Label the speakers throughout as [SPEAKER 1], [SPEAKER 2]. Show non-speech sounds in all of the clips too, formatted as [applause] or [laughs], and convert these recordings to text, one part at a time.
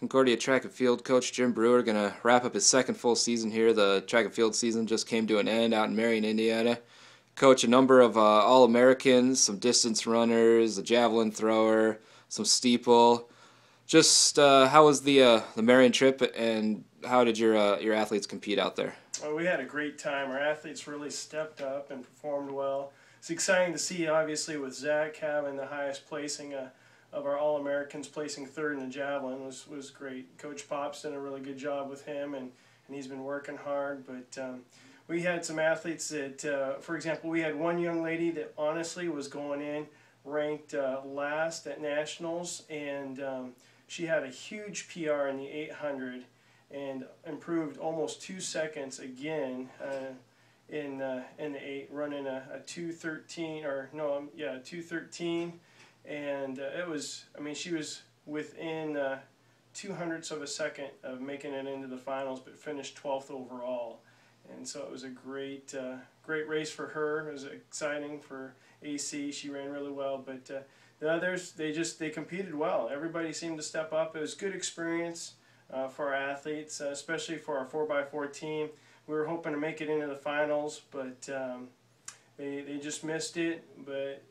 [SPEAKER 1] Concordia track and field coach Jim Brewer going to wrap up his second full season here. The track and field season just came to an end out in Marion, Indiana. Coach a number of uh, All Americans, some distance runners, a javelin thrower, some steeple. Just uh, how was the uh, the Marion trip, and how did your uh, your athletes compete out there?
[SPEAKER 2] Well, we had a great time. Our athletes really stepped up and performed well. It's exciting to see, obviously, with Zach having the highest placing uh, of our All Americans, placing third in the javelin was was great. Coach Pop's done a really good job with him, and and he's been working hard. But um, we had some athletes that, uh, for example, we had one young lady that honestly was going in ranked uh, last at nationals, and um, she had a huge PR in the 800 and improved almost two seconds again uh, in uh, in the eight, running a, a 213 or no, um, yeah, 213, and uh, it was. I mean, she was within uh, two hundredths of a second of making it into the finals, but finished 12th overall. And so it was a great, uh, great race for her. It was exciting for AC. She ran really well, but uh, the others, they just they competed well. Everybody seemed to step up. It was good experience uh, for our athletes, uh, especially for our 4x4 team. We were hoping to make it into the finals, but um, they, they just missed it. But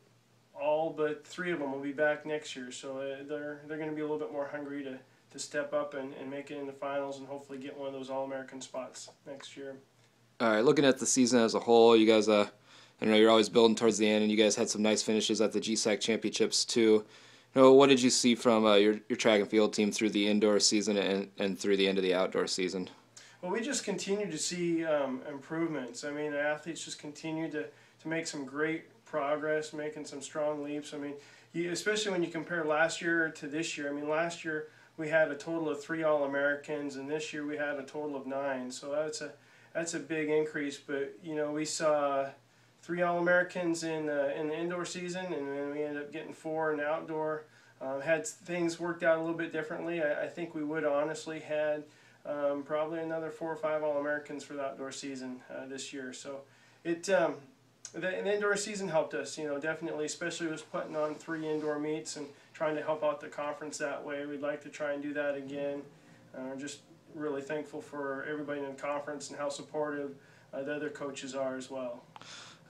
[SPEAKER 2] all but three of them will be back next year, so uh, they're, they're going to be a little bit more hungry to, to step up and, and make it in the finals and hopefully get one of those All American spots next year.
[SPEAKER 1] All right, looking at the season as a whole, you guys, uh, I know you're always building towards the end, and you guys had some nice finishes at the GSAC championships too. You know, what did you see from uh, your your track and field team through the indoor season and, and through the end of the outdoor season?
[SPEAKER 2] Well, we just continue to see um, improvements. I mean, the athletes just continue to, to make some great progress, making some strong leaps. I mean, you, especially when you compare last year to this year. I mean, last year we had a total of three All Americans, and this year we had a total of nine. So that's a that's a big increase. But you know, we saw three All Americans in uh, in the indoor season, and then we ended up getting four in the outdoor. Uh, had things worked out a little bit differently, I, I think we would honestly had um, probably another four or five All Americans for the outdoor season uh, this year. So it um, the, the, indoor season helped us, you know, definitely, especially with putting on three indoor meets and trying to help out the conference that way. We'd like to try and do that again. Uh, just really thankful for everybody in the conference and how supportive uh, the other coaches are as well.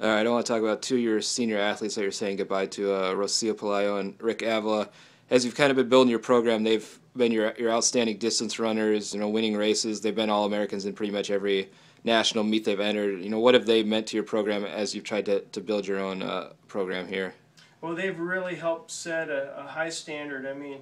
[SPEAKER 1] All right, I want to talk about two of your senior athletes that you're saying goodbye to, uh, Rocio Pelayo and Rick Avila. As you've kind of been building your program, they've been your your outstanding distance runners, you know, winning races. They've been all Americans in pretty much every national meet they've entered. You know, what have they meant to your program as you've tried to, to build your own uh, program here?
[SPEAKER 2] Well, they've really helped set a, a high standard. I mean,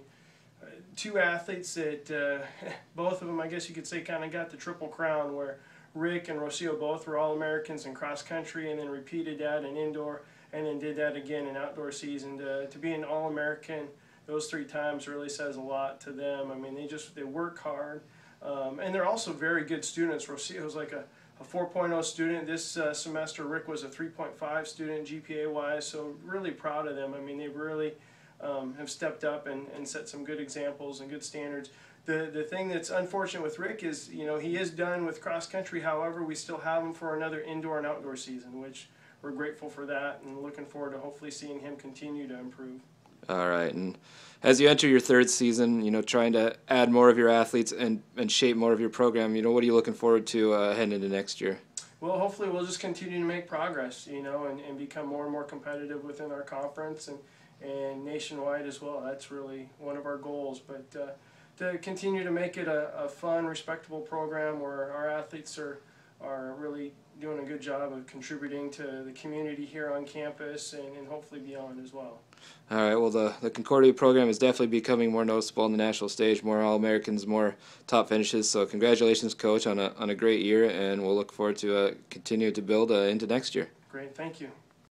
[SPEAKER 2] two athletes that uh, [laughs] both of them, I guess you could say, kind of got the triple crown where Rick and Rocio both were All Americans in cross country and then repeated that in indoor and then did that again in outdoor season. To, to be an All American those three times really says a lot to them. I mean, they just they work hard. Um, and they're also very good students. Rocio was like a, a 4.0 student this uh, semester. Rick was a 3.5 student GPA wise, so really proud of them. I mean, they really um, have stepped up and, and set some good examples and good standards. The, the thing that's unfortunate with Rick is, you know, he is done with cross country. However, we still have him for another indoor and outdoor season, which we're grateful for that and looking forward to hopefully seeing him continue to improve.
[SPEAKER 1] All right, and as you enter your third season, you know, trying to add more of your athletes and, and shape more of your program, you know, what are you looking forward to uh, heading into next year?
[SPEAKER 2] Well, hopefully we'll just continue to make progress, you know, and, and become more and more competitive within our conference and, and nationwide as well. That's really one of our goals. But uh, to continue to make it a, a fun, respectable program where our athletes are, are really doing a good job of contributing to the community here on campus and, and hopefully beyond as well.
[SPEAKER 1] All right. Well, the, the Concordia program is definitely becoming more noticeable on the national stage. More All Americans, more top finishes. So, congratulations, coach, on a on a great year, and we'll look forward to uh, continue to build uh, into next year.
[SPEAKER 2] Great. Thank you.